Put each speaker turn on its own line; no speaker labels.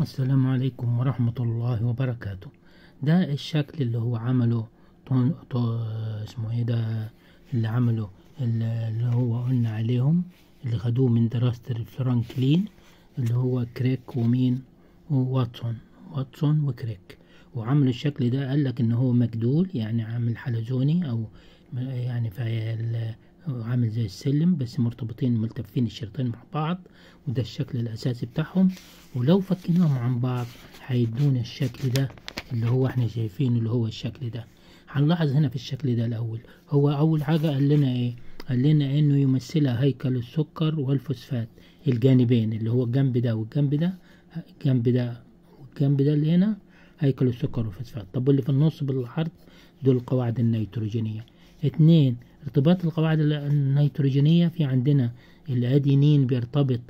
السلام عليكم ورحمة الله وبركاته. ده الشكل اللي هو عمله طون طو اسمه إيه ده؟ اللي عمله اللي هو قلنا عليهم اللي خدوه من دراسة الفرانكلين اللي هو كريك ومين؟ وواتسون. واتسون وكريك. وعمل الشكل ده قال لك إن هو مجدول يعني عامل حلزوني أو يعني في عامل زي السلم بس مرتبطين ملتفين الشريطين مع بعض وده الشكل الأساسي بتاعهم. ولو فكناهم عن بعض هيدونا الشكل ده اللي هو إحنا شايفينه اللي هو الشكل ده. هنلاحظ هنا في الشكل ده الأول هو أول حاجة قال لنا إيه؟ قال لنا إنه يمثلها هيكل السكر والفوسفات الجانبين اللي هو الجنب ده والجنب ده الجنب ده والجنب ده اللي هنا هيكل السكر والفوسفات. طب واللي في النص بالعرض؟ دول القواعد النيتروجينية. اتنين ارتباط القواعد النيتروجينية في عندنا الأدينين بيرتبط